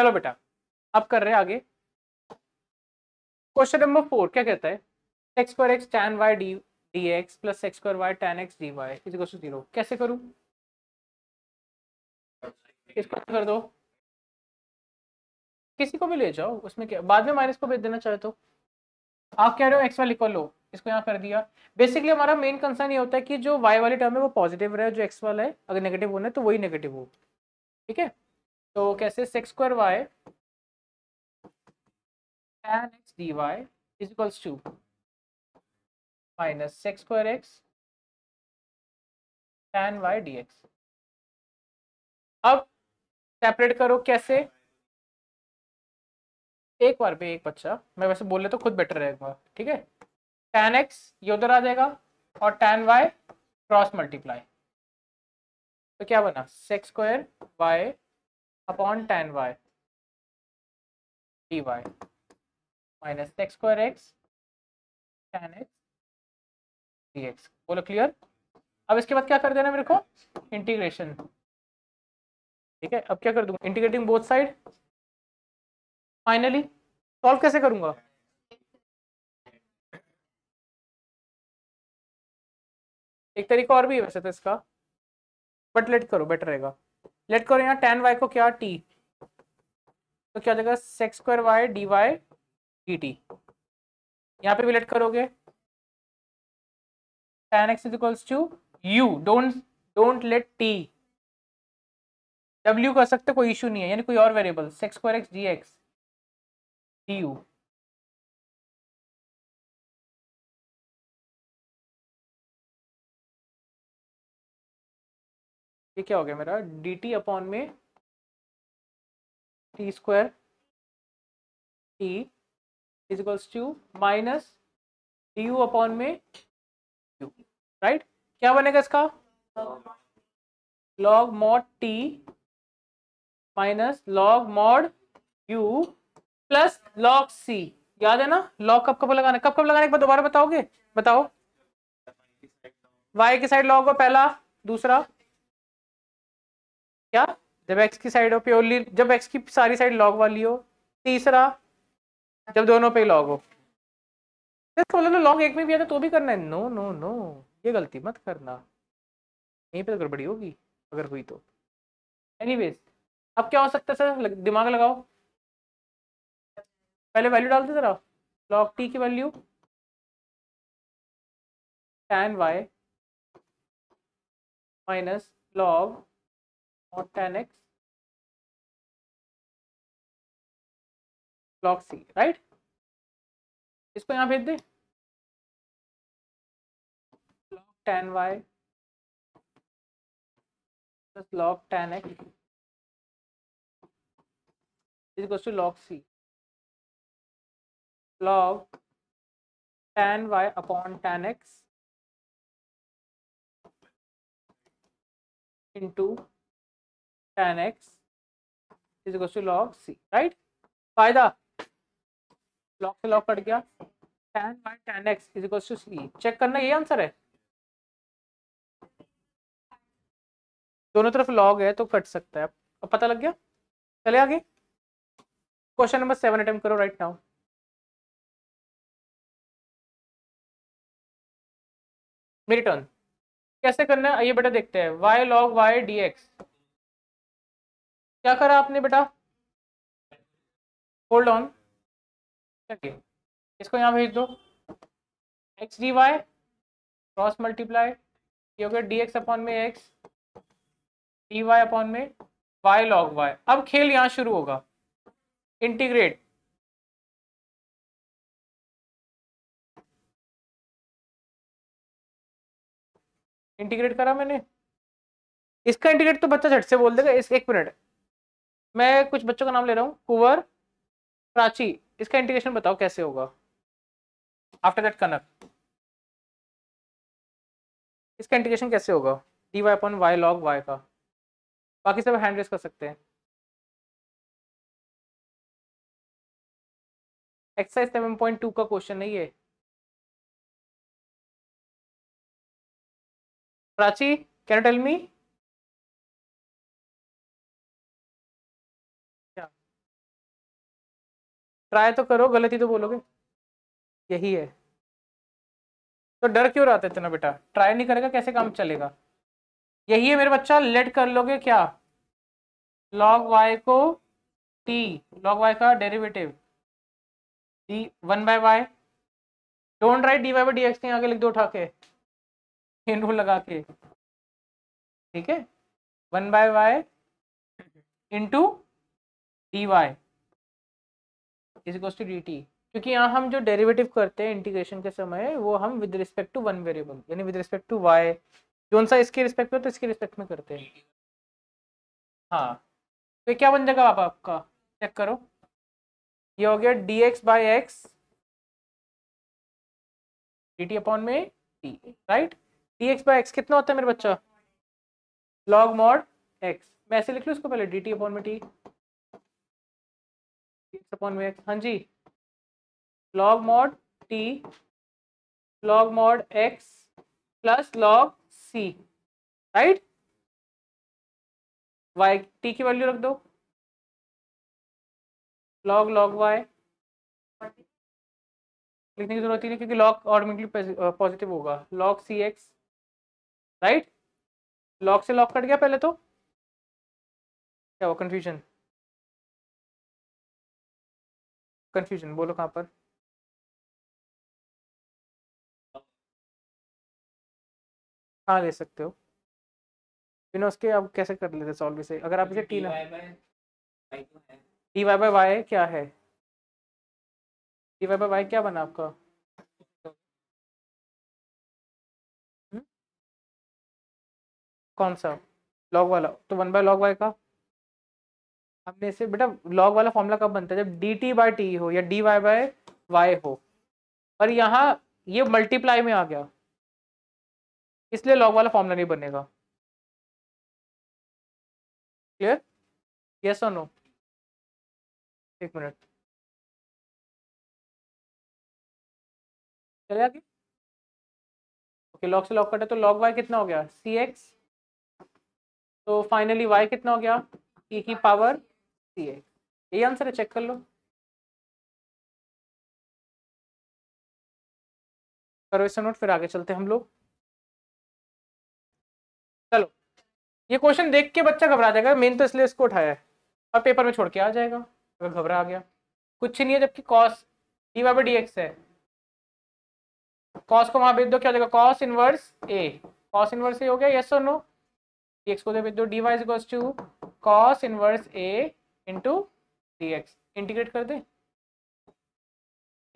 चलो बेटा, अब कर रहे हैं आगे। क्वेश्चन नंबर फोर क्या कहता है? X square x tan y d d x plus x square y tan x d y is to zero कैसे करूँ? इसको कर दो। किसी को भी ले जाओ, उसमें क्या, बाद में माइनस को भेज देना चाहे तो। आप कह रहे हो एक्स वाई इक्वल लो, इसको यहाँ कर दिया। बेसिकली हमारा मेन कंसर्न ये होता है कि जो वाई वाली टर्म है वो पॉजिटिव रहे, जो एक्स वाला है, अगर नेगेटिव होना है तो वही नेगेटिव हो। ठीक है? तो कैसे sec square y tan x dy is equals to minus sec square x tan y dx. अब सेपरेट करो कैसे? एक बार पे एक बच्चा। मैं वैसे बोले तो खुद बेटर रहेगा, ठीक है? tan x ये उधर आ जाएगा और tan y क्रॉस मल्टीप्लाई तो क्या बना? Sec square y upon tan y. Dy. Minus x square x tan x d x बोलो क्लियर अब इसके बाद क्या कर देना मेरे को? इंटीग्रेशन ठीक है, अब क्या कर दूँगा? Integrating both side finally solve कैसे करूँगा? एक तरीका और भी है वैसे तो इसका बट लेट करो बेटर रहेगा। लेट करो यहाँ टेन वाई को क्या टी तो क्या जाएगा sec square y d y d t यहाँ पे भी लेट करोगे। Tan x is equals to u don't don't let t w कर सकते कोई इशू नहीं है, यानी कोई और variable sec square x d x d u ये क्या हो गया मेरा? डी टी अपॉन में t square t is equals to minus d u upon में यू राइट क्या बनेगा इसका? Log mod t minus log mod u plus log c याद है ना? लॉग कब कब लगाना, कब कब लगाने के बाद दोबारा बताओगे? बताओ। वाई की साइड लॉग हो पहला, दूसरा। क्या? जब x की साइड हो प्योरली जब x की सारी साइड लॉग वाली हो, तीसरा, जब दोनों पे लॉग हो। तो लॉग एक में भी आता तो भी करना है। नो नो नो ये गलती मत करना। यहीं पे तो गड़बड़ी होगी, अगर हुई तो। एनीवेज अब क्या हो सकता है सर? दिमाग लगाओ। पहले वैल्यू डाल दे जरा। लॉग टी की value tan y minus log और tan x log c right इसको यहाँ भेज दे y plus log tan x is equals to log c log tan y upon tan x into tan x is equals to log c, right? फ़ायदा। Log से log cut गया। tan by tan x is equals to c check करना ये answer है। दोनों तरफ़ log है तो कट सकता है। अब पता लग गया? चले आगे। क्वेश्चन नंबर सेवन अटेम्प्ट करो राइट नाउ मेरी टर्न कैसे करना है? ये बेटा देखते हैं। y log y dx क्या करा आपने बेटा? होल्ड ऑन चलिए इसको यहाँ भेज दो। X d y cross multiply ये हो गया डी एक्स अपॉन में एक्स डी वाई अपॉन में वाई लॉग वाई अब खेल यहाँ शुरू होगा। इंटीग्रेट इंटीग्रेट करा मैंने। इसका इंटीग्रेट तो बच्चा झट से बोल देगा। इस एक मिनट। मैं कुछ बच्चों का नाम ले रहा हूँ, कुंवर प्राची। इसका इंटीग्रेशन बताओ कैसे होगा? आफ्टर दैट कनक। इसका इंटीग्रेशन कैसे होगा? D y upon y log y का। बाकी सब हैंड रेस कर सकते हैं। एक्सरसाइज सेवन पॉइंट टू का क्वेश्चन है। Prachi can tell me try तो करो, गलती तो बोलोगे। यही है। तो डर क्यों रहा था इतना बेटा? ट्राई नहीं करेगा, कैसे काम चलेगा? यही है मेरे बच्चा लेट कर लोगे क्या? लॉग वाई को टी लॉग वाई का derivative d one by y don't write d y by d आगे लिख दो उठा के रूल लगा के ठीक है? One by y into d y is equal to d t क्योंकि यहाँ हम जो डेरिवेटिव करते हैं इंटीग्रेशन के समय, वो हम with respect to one variable यानी विद रिस्पेक्ट टू वाई जो सा इसके रिस्पेक्ट में तो इसके रिस्पेक्ट में करते हैं। हाँ तो क्या बन जाएगा पापा आपका? चेक करो। ये हो गया d x by x d t upon में t right d x by x कितना होता है मेरे बच्चा? लॉग मॉड एक्स मैं ऐसे लिख लूँ इसको पहले डी टी अपॉन में टी अपॉन में एक्स हाँ जी। log mod t, log mod x plus log c right y, t की वैल्यू रख दो। लॉग लॉग वाई लिखने की ज़रूरत ही नहीं, क्योंकि log ऑटोमेटिकली पॉजिटिव होगा। log c x right log से log कट गया पहले तो। क्या हुआ? कंफ्यूजन कंफ्यूजन बोलो कहाँ पर? हाँ ले सकते हो। बिना उसके आप कैसे कर लेते सॉल्व इसे? अगर आप इसे टी ना डी वाई बाई वाई क्या है? डी वाई बाई वाई क्या बना आपका? कौन सा? लॉग वाला। तो वन बाय लॉग वाई का? हमने इसे बेटा लॉग वाला फॉर्मूला कब बनता है? जब डी टी बाई टी हो या डी वाई बाय वाई हो। और यहाँ ये मल्टीप्लाई में आ गया। इसलिए लॉग वाला फॉर्मूला नहीं बनेगा। क्लियर यस और नो एक मिनट चले आगे। ओके लॉग से लॉग कटे तो लॉग वाई कितना हो गया? सी एक्स तो फाइनली वाई कितना हो गया? ई की पावर सी एक्स यही आंसर है चेक कर लो करो इसे नोट फिर आगे चलते हम लोग चलो। ये क्वेश्चन देख के बच्चा घबरा जाएगा मेन तो इसलिए इसको उठाया है। और पेपर में छोड़ के आ जाएगा, अगर घबरा गया। कुछ नहीं है, जबकि cos d y d x है। कॉस को वहाँ भेज दो, क्या हो जाएगा? Cos inverse a cos inverse a हो गया यस और नो डी एक्स को भेज दो। D y is two cos inverse a into d x integrate कर दे.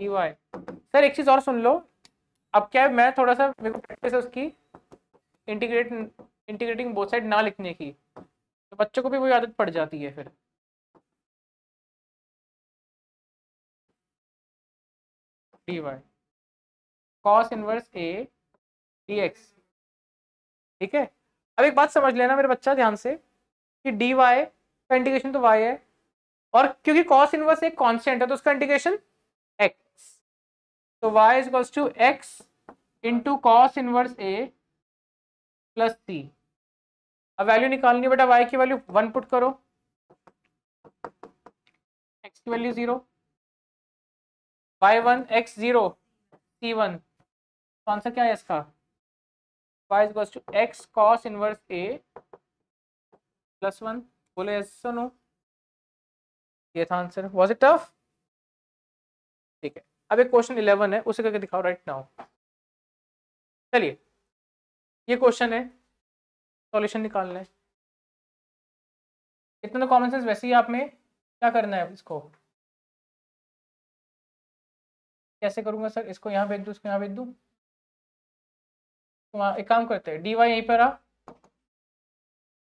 डी वाई सर एक चीज़ और सुन लो. अब क्या है मैं थोड़ा सा मेरे को प्रैक्टिस है उसकी. इंटीग्रेट इंटीग्रेटिंग बोथ साइड ना लिखने की. तो बच्चों को भी वही आदत पड़ जाती है फिर. D y cos inverse a d x ठीक है? अब एक बात समझ लेना मेरे बच्चा ध्यान से कि डी वाई का इंटीग्रेशन तो वाई है. और क्योंकि कॉस इनवर्स एक कांस्टेंट है तो उसका इंटीग्रेशन एक्स तो y is two x into cos inverse a plus c अब वैल्यू निकालनी बेटा वाई की वैल्यू वन पुट करो। एक्स की value zero y one x zero c one तो आंसर क्या है इसका? Y is two x cos inverse a plus one बोले यस नो ये था आंसर वॉज़ इट टफ ठीक है। अब एक क्वेश्चन इलेवन है, उसे करके दिखाओ राइट नाउ चलिए। ये क्वेश्चन है। सॉल्यूशन निकालना है। इतना तो कॉमन सेंस वैसे ही आप में क्या करना है इसको? कैसे करूँगा सर इसको यहाँ भेज दू, इसको यहाँ भेज दू? तो एक काम करते हैं। डी वाई यहीं पर आ।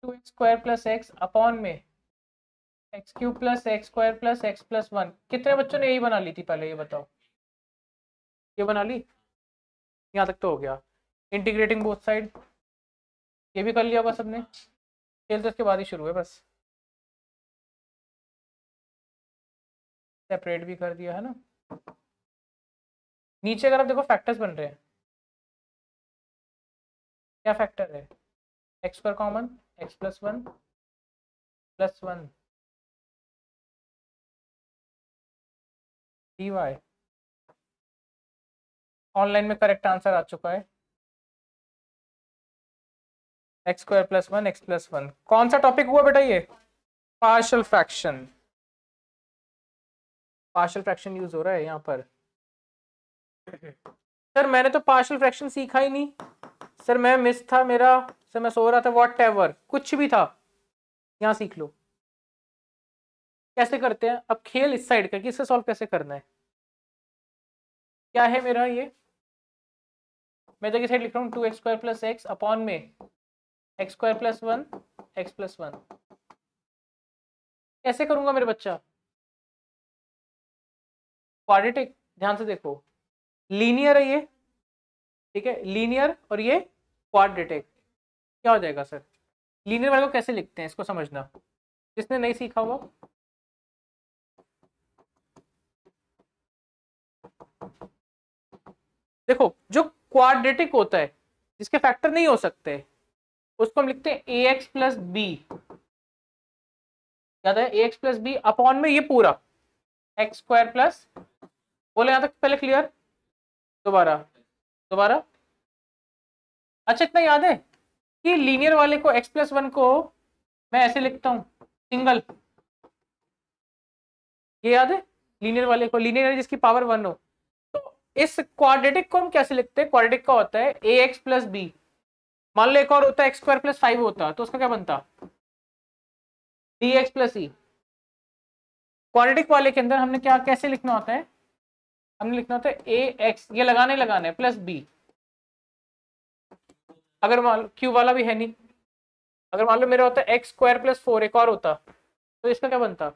Two square plus x upon में। X cube plus x square plus x plus one कितने बच्चों ने यही बना ली थी पहले, ये बताओ? ये बना ली? यहाँ तक तो हो गया। इंटीग्रेटिंग बोथ साइड ये भी कर लिया होगा सबने खेल तो इसके बाद ही शुरू है बस। सेपरेट भी कर दिया, है ना? नीचे अगर आप देखो फैक्टर्स बन रहे हैं। क्या फैक्टर है? एक्स पर common x plus one plus one d y online में करेक्ट आंसर आ चुका है। X square plus one x plus one कौन सा टॉपिक हुआ बेटा ये? Partial fraction partial fraction use हो रहा है यहाँ पर। सर मैंने तो पार्शल फ्रैक्शन सीखा ही नहीं। सर मैं मिस था मेरा। सर मैं सो रहा था वॉट एवर कुछ भी था। यहाँ सीख लो। कैसे करते हैं? अब खेल इस साइड का किससे सॉल्व कैसे करना है? क्या है मेरा ये? मैं तो साइड लिख रहा हूँ two x square plus x upon में x square plus one x plus one कैसे करूँगा मेरे बच्चा? क्वाड्रेटिक ध्यान से देखो। लीनियर है ये, ठीक है? लीनियर और ये क्वाड्रेटिक क्या हो जाएगा सर लीनियर वाले को कैसे लिखते हैं, इसको समझना। जिसने नहीं सीखा हुआ देखो, जो क्वाड्रेटिक होता है, जिसके फैक्टर नहीं हो सकते, उसको हम लिखते हैं ए एक्स प्लस बी याद है? A x plus b upon में ये पूरा। एक्स स्क्वायर प्लस बोले यहाँ तक पहले क्लियर दोबारा। दोबारा। अच्छा इतना याद है कि लीनियर वाले को एक्स प्लस वन को मैं ऐसे लिखता हूँ सिंगल ये याद है? लीनियर वाले को लीनियर जिसकी पावर वन हो। इस क्वाड्रेटिक को हम कैसे लिखते हैं? क्वाड्रेटिक का होता है ए एक्स प्लस बी मान लो एक और होता है एक्स स्क्वायर प्लस फाइव होता तो उसका क्या बनता? D x plus e quadratic वाले के अंदर हमने क्या, कैसे लिखना होता है? हमने लिखना होता है ए एक्स ये लगाने लगाने प्लस बी अगर मान लो क्यू वाला भी है नहीं। अगर मान लो मेरा होता है एक्स स्क्वायर प्लस फोर एक और होता तो इसका क्या बनता?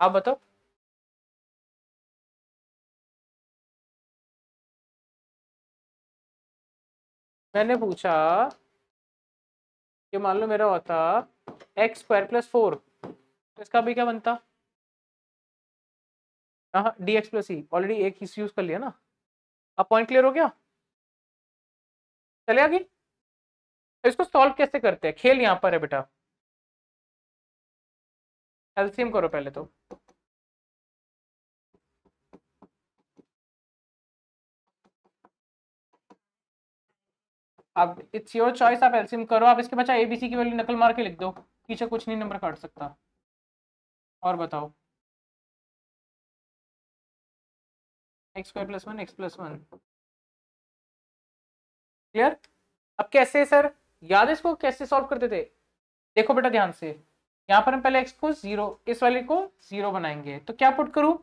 आप बताओ। मैंने पूछा कि मान लो मेरा होता एक्स स्क्वायर प्लस फोर तो इसका भी क्या बनता? हाँ d x plus e already एक ही यूज़ कर लिया ना। अब पॉइंट क्लियर हो गया? चले आगे। तो इसको सॉल्व कैसे करते हैं? खेल यहाँ पर है बेटा। एलसीएम करो पहले तो। अब इट्स योर चॉइस आप एलसीएम करो, आप इसके बच्चा एबीसी की वैल्यू नकल मार के लिख दो, पीछे कुछ नहीं नंबर काट सकता। और बताओ। X square plus one x plus one clear अब कैसे सर याद है इसको? कैसे सॉल्व करते थे? देखो बेटा ध्यान से। यहाँ पर हम पहले एक्स को ज़ीरो इस वाले को ज़ीरो बनाएँगे। तो क्या पुट करूँ?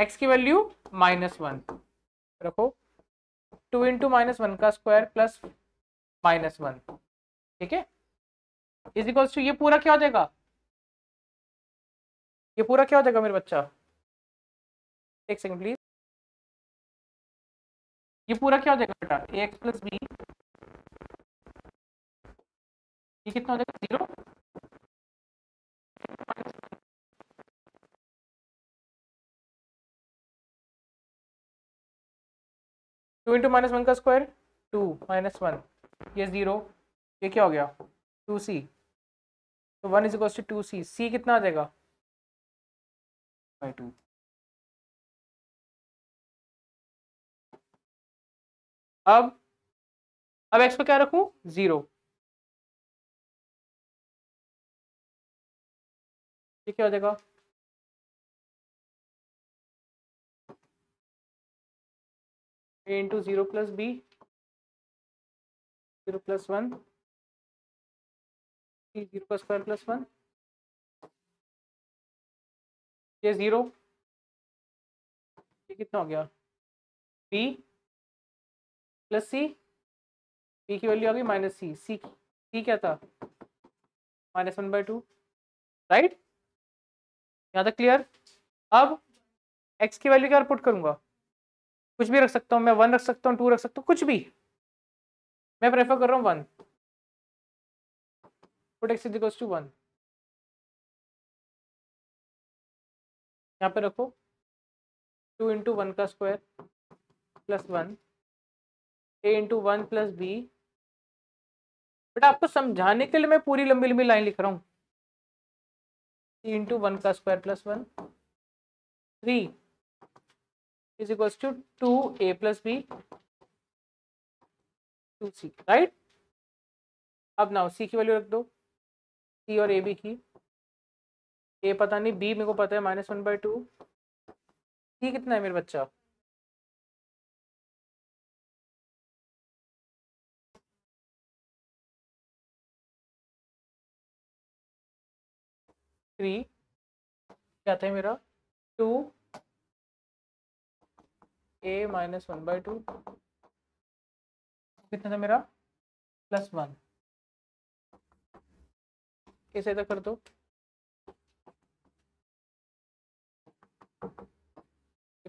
एक्स की वैल्यू माइनस वन रखो। टू इंटू माइनस वन का स्क्वायर प्लस माइनस वन। ठीक है? इज़ इक्वल्स टू ये पूरा क्या हो जाएगा? ये पूरा क्या हो जाएगा मेरे बच्चा? एक सेकंड प्लीज़ ये पूरा क्या हो जाएगा बेटा? ए एक्स प्लस बी ये कितना हो जाएगा? Zero two into minus one का स्क्वायर टू माइनस वन ये ज़ीरो ये क्या हो गया? टू सी तो one is equal to two c c कितना आ जाएगा? बाई टू अब अब एक्स पे क्या रखूँ? ज़ीरो ये क्या हो जाएगा? Into 0 plus b 0 plus 1 c 0 का स्क्वायर प्लस वन ये ज़ीरो ये कितना हो गया? B प्लस सी b की वैल्यू आ गई माइनस सी सी सी क्या था? Minus one by two right यहाँ तक क्लियर अब x की वैल्यू क्या पुट करूँगा? कुछ भी रख सकता हूँ, मैं वन रख सकता हूँ टू रख सकता हूँ, कुछ भी। मैं प्रेफर कर रहा हूँ वन इक्वल्स टू वन यहाँ पे रखो। टू इंटू वन का square plus one a into one plus b but, आपको समझाने के लिए मैं पूरी लंबी लंबी लाइन लिख रहा हूँ। इंटू वन का square plus one three two two a plus b two c right अब नाउ सी की वैल्यू रख दो। सी और ए बी की। ए पता नहीं बी मेरे को पता है minus one by two c कितना है मेरे बच्चा? थ्री क्या था मेरा? Two a minus one by two कितना था मेरा? प्लस वन कैसे तक कर दो।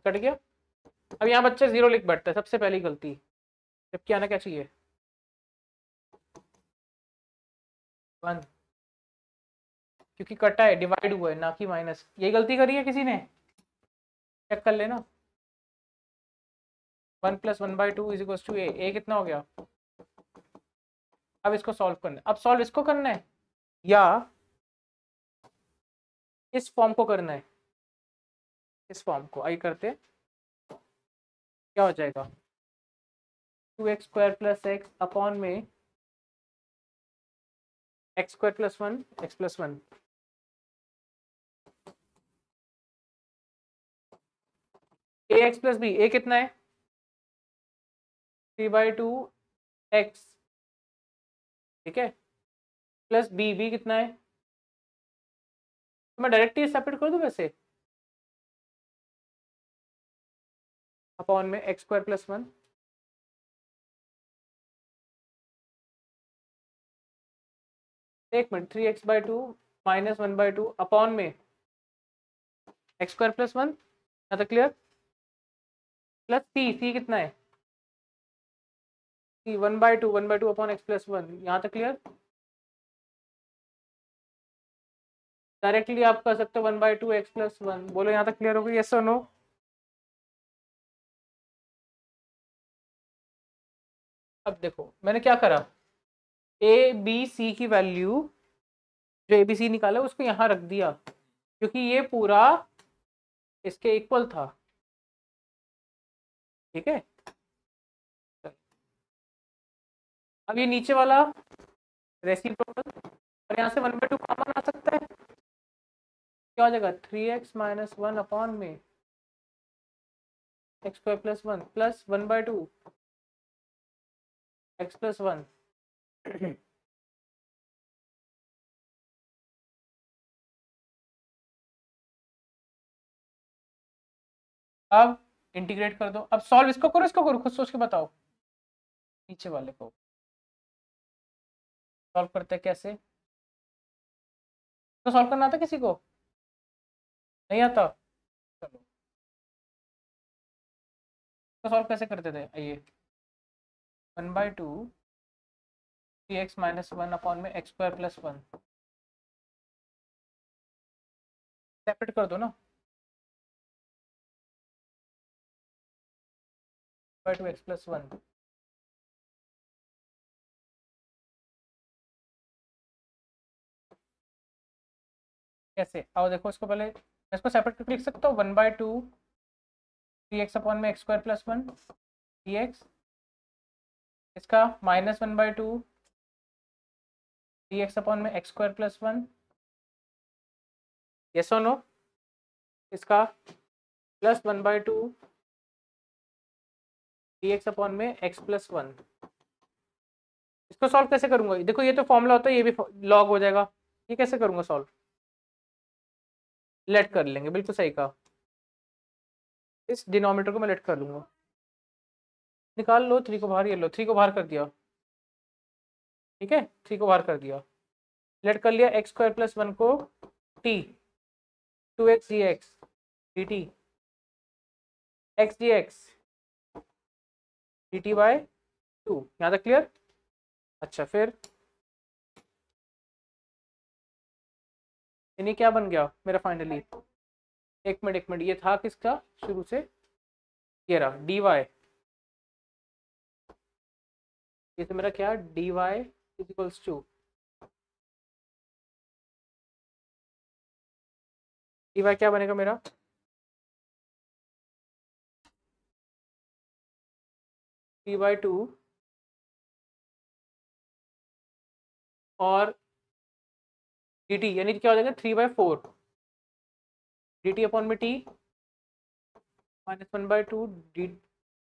कट गया? अब यहाँ बच्चे ज़ीरो लिख बैठता है। सबसे पहली गलती। जबकि आना क्या चाहिए? वन क्योंकि कटा है डिवाइड हुआ है, ना कि माइनस ये गलती करी है किसी ने? चेक कर लेना। One plus one by two is equal to a. A कितना हो गया? अब इसको सॉल्व करना है। अब सॉल्व इसको करना है? या इस फॉर्म को करना है? इस फॉर्म को। आई करते क्या हो जाएगा? Two x square plus x upon में x square plus one, x plus one. A x plus b. A कितना है? थ्री बाई टू एक्स ठीक है? प्लस बी बी कितना है? तो मैं डायरेक्ट ही सेपरेट कर दूँ वैसे? अपॉन में एक्स स्क्वायर प्लस वन एक minute three x by two minus one by two upon में x square plus one clear plus c c कितना है? One by two, one by two upon x plus one, यहाँ तक clear directly आप कर सकते हो one by two x plus one. बोलो, यहाँ तक क्लियर हो गई? यस और नो अब देखो, मैंने क्या करा? ए बी सी की वैल्यू जो ए बी सी निकाला, उसको यहाँ रख दिया, क्योंकि ये पूरा इसके इक्वल था। ठीक है? अब ये नीचे वाला रेसिप्रोकल और यहाँ से वन बाई टू कॉमन आ सकता है। क्या हो जाएगा? Three x minus one upon में x square plus one plus one by two x plus one अब इंटीग्रेट कर दो। अब सॉल्व इसको करो इसको करो, खुद सोच के बताओ। नीचे वाले को। सॉल्व करते कैसे? तो सॉल्व करना आता किसी को? नहीं आता। चलो। तो सॉल्व कैसे करते थे? आइए। One by two. Three x minus one upon में x square plus one separate कर दो ना। By two x plus one कैसे? आओ देखो इसको पहले। इसको सेपरेट करके लिख सकता हूँ? One by two three x upon में x square plus one d x इसका minus one by two three x upon में x square plus one yes और नो इसका plus one by two three x upon में x plus one इसको solve कैसे करूँगा? देखो, ये तो फॉर्मूला होता है, ये भी लॉग हो जाएगा। ये कैसे करूँगा सॉल्व लेट कर लेंगे, बिल्कुल सही कहा। इस डिनोमीटर को मैं लेट कर लूँगा। निकाल लो थ्री को बाहर, ये लो थ्री को बाहर कर दिया। ठीक है? थ्री को बाहर कर दिया। लेट कर लिया एक्स स्क्वायर प्लस वन को t two x g x d t x g x d t by two यहाँ तक क्लियर अच्छा फिर? यानी क्या बन गया मेरा फाइनली एक मिनट एक मिनट, ये था किसका? शुरू से? ये रहा डी वाई ये तो मेरा क्या? D y equals to d y क्या बनेगा मेरा? डी वाई टू और डी टी यानी क्या हो जाएगा? Three by four d t upon में t minus one by two d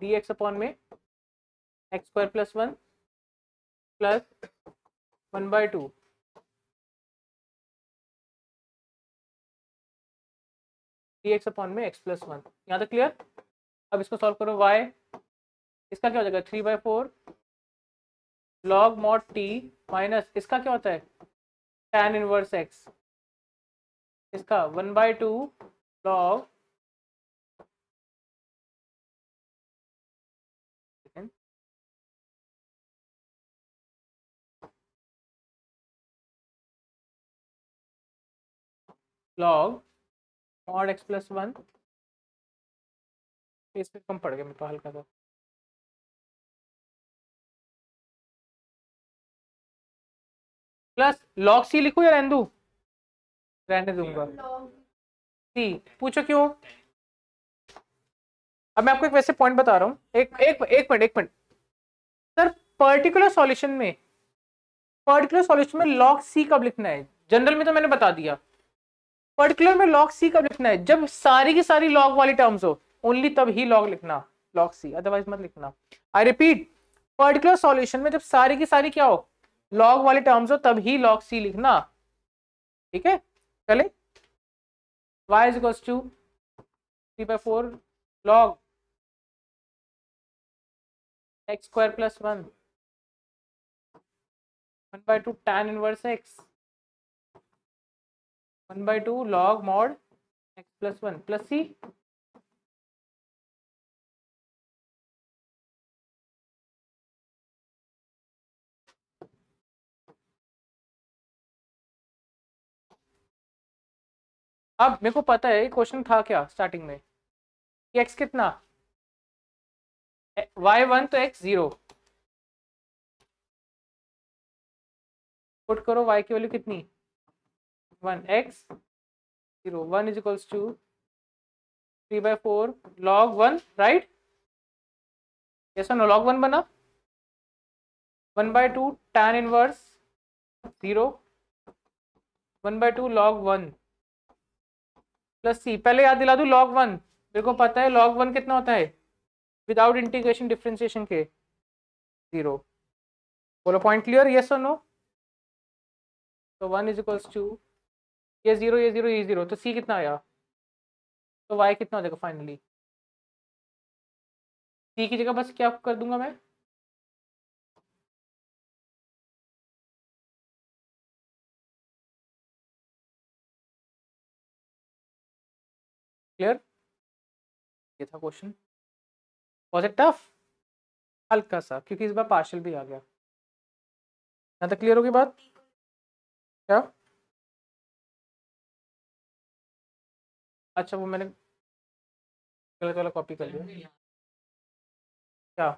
d x upon में x square plus one plus one by two d x upon में x plus one यहाँ तक clear अब इसको सॉल्व करो Y इसका क्या हो जाएगा? Three by four log mod t minus इसका क्या होता है? टेन इनवर्स एक्स इसका one by two log log mod x plus one इस पे कम पड़ गया मेरे को हल्का सा। प्लस लॉग सी लिखू या रहने रहने दूँगा। सी पूछो क्यों? अब मैं आपको एक वैसे पॉइंट बता रहा हूँ। एक एक एक मिनट एक मिनट सर पर्टिकुलर सॉल्यूशन में पर्टिकुलर सॉल्यूशन में लॉग सी कब लिखना है? जनरल में तो मैंने बता दिया। पर्टिकुलर में लॉग सी कब लिखना है? जब सारी की सारी लॉग वाली टर्म्स हो ओनली तब ही लॉग लिखना लॉग सी अदरवाइज़ मत लिखना। आई रिपीट पर्टिकुलर सॉल्यूशन में जब सारी की सारी क्या हो? लॉग वाली टर्म्स हो तब ही लॉग सी लिखना। ठीक है? चले। y is equals to three by four log x square plus one one by two tan inverse x one by two log mod x plus one plus c अब मेरे को पता है क्वेश्चन था क्या स्टार्टिंग में? कि x कितना? वाई वन तो एक्स ज़ीरो पुट करो y की वैल्यू कितनी? One x zero one is equals to three by four log one right ऐसा नो लॉग वन बना। One by two tan inverse zero one by two log one plus c पहले याद दिला दू log one मेरे को पता है लॉग वन कितना होता है? विदाउट इंटीग्रेशन डिफ्रेंसिएशन के ज़ीरो बोलो पॉइंट क्लियर यस और नो तो वन इज़ इक्वल्स टू ये ज़ीरो ये ज़ीरो ये ज़ीरो तो सी कितना आया? तो वाई कितना हो जाएगा फाइनली सी की जगह बस क्या कर दूँगा मैं? क्लियर? ये था क्वेश्चन वॉज़ इट टफ हल्का सा, क्योंकि इस बार पार्शल भी आ गया। यहाँ तक क्लियर होगी बात? क्या? अच्छा वो मैंने गलत वाला कॉपी कर लिया। क्या?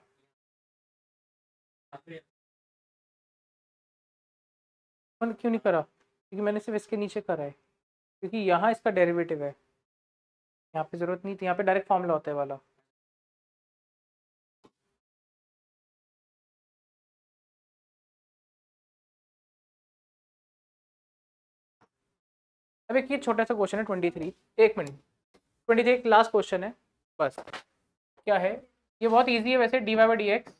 क्यों नहीं करा? क्योंकि मैंने सिर्फ़ इसके नीचे करा है। क्योंकि यहाँ इसका डेरिवेटिव है। यहाँ पे ज़रूरत नहीं थी, यहाँ पे डायरेक्ट फॉर्मूला होता है वाला। ये छोटा सा क्वेश्चन है ट्वेंटी थ्री एक मिनट ट्वेंटी थ्री एक लास्ट क्वेश्चन है। बस। क्या है? ये बहुत इजी है वैसे d y by d x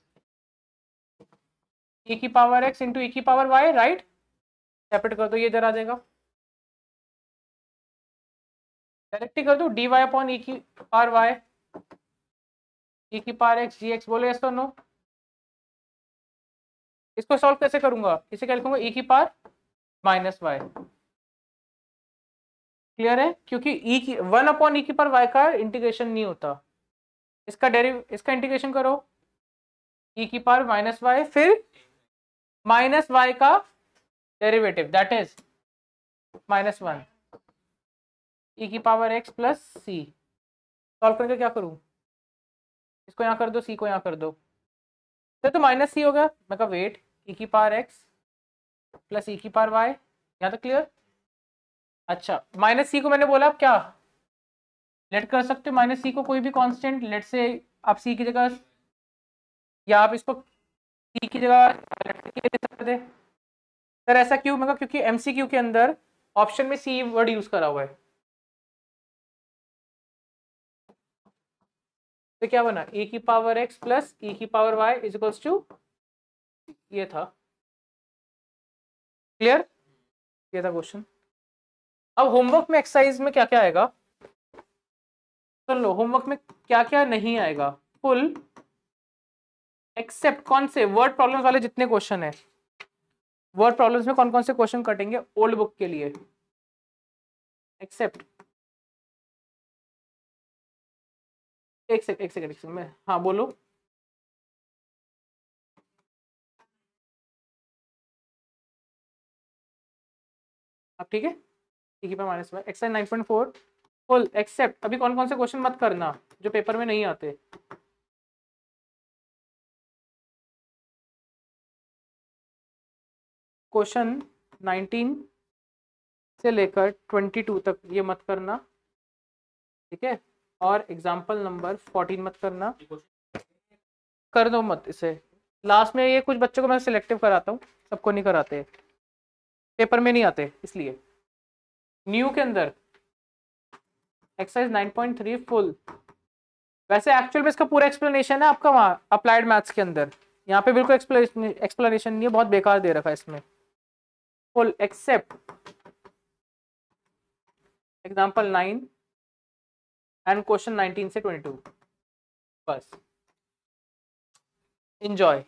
e की पावर एक्स इंटू ई की पावर वाई राइट सेपरेट कर दो, ये इधर आ जाएगा। डायरेक्ट ही कर दो डी वाई अपॉन ई की पार वाई ई की पार एक्स जी एक्स बोले तो नो इसको सॉल्व कैसे करूँगा? इसे क्या लिखूँगा? ई की पार माइनस वाई क्लियर है? क्योंकि ई की वन अपॉन ई की पर वाई का इंटीग्रेशन नहीं होता। इसका डेरिव इसका इंटीग्रेशन करो। ई की पावर माइनस वाई फिर माइनस वाई का derivative that is minus one e की power x plus c solve करके क्या करूँ? इसको यहाँ कर दो सी को यहाँ कर दो। तो, तो माइनस सी होगा मैं कहा वेट ई की पावर एक्स प्लस ई की पावर वाई यहाँ तक क्लियर अच्छा माइनस सी को मैंने बोला आप क्या? लेट कर सकते हो माइनस सी को कोई भी कांस्टेंट लेट से आप सी की जगह या आप इसको सी की जगह दे सकते थे सर ऐसा क्यों? मैं क्योंकि एमसीक्यू के अंदर ऑप्शन में सी वर्ड यूज़ करा हुआ है। तो क्या बना? ए की पावर एक्स प्लस ई की power y is equals to ये था। क्लियर ये था क्वेश्चन अब होमवर्क में एक्सरसाइज में क्या क्या आएगा? सुन लो होमवर्क में क्या क्या नहीं आएगा? फुल एक्सेप्ट कौन से? वर्ड प्रॉब्लम्स वाले जितने क्वेश्चन है। वर्ड प्रॉब्लम्स में कौन कौन से क्वेश्चन कटेंगे? ओल्ड बुक के लिए। एक्सेप्ट एक सेकंड एक सेकंड एक सेकंड में हाँ बोलो। अब ठीक है? ठीक है minus one exercise nine point four full except अभी कौन कौन से क्वेश्चन मत करना, जो पेपर में नहीं आते। क्वेश्चन 19 से लेकर 22 तक ये मत करना। ठीक है? और एग्ज़ाम्पल नंबर 14 मत करना। कर दो मत इसे। लास्ट में ये कुछ बच्चों को मैं सिलेक्टिव कराता हूँ, सबको नहीं कराते। पेपर में नहीं आते, इसलिए। न्यू के अंदर। एक्सरसाइज 9.3 फुल वैसे एक्चुअल में इसका पूरा एक्सप्लेनेशन है आपका वहाँ अप्लाइड मैथ्स के अंदर। यहाँ पे बिल्कुल एक्सप्लेनेशन नहीं है, बहुत बेकार दे रखा है इसमें। Full except example nine and question nineteen से ट्वेंटी टू बस. इंजॉय